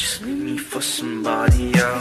Just leave me for somebody else.